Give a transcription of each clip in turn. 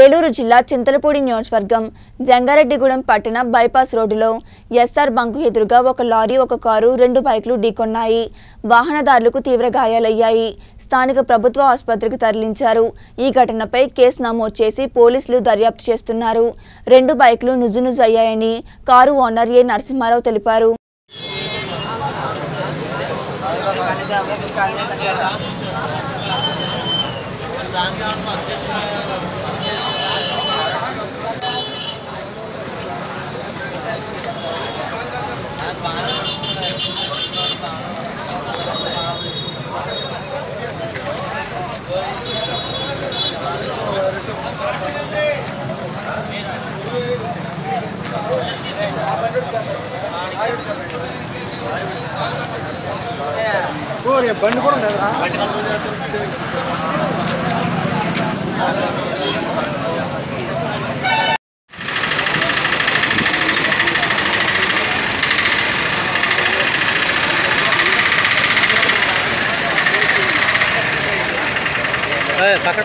ఏలూరు జిల్లా చింతలపూడి నియోజకవర్గం జంగారెడ్డిగూడెం పట్టణ బైపాస్ రోడ్డులో ఎస్ఆర్ బంకు ఎదురుగా ఒక లారీ ఒక కారు రెండు బైక్లు ఢీకొన్నాయి వాహనదారులకు తీవ్ర గాయాలయ్యాయి స్థానిక ప్రభుత్వ ఆసుపత్రికి తరలించారు ఈ ఘటనపై కేసు నమోదు చేసి పోలీసులు దర్యాప్తు చేస్తున్నారు రెండు బైక్లు నుజునుజయ్యాయని కారు ఓనర్ ఏ నరసింహారావు తెలిపారు బండి కూడా ఉండదురా పక్కన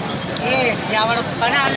ये यावर बना